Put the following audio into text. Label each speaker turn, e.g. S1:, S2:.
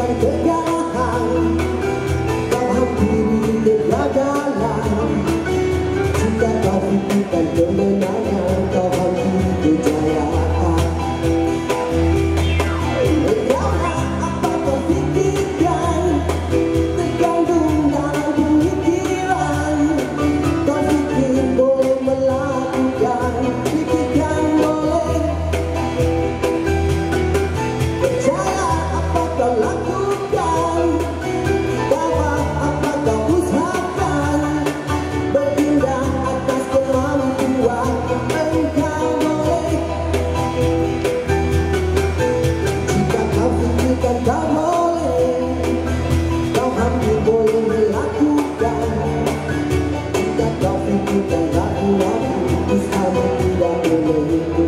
S1: Obrigado, love is how you love me.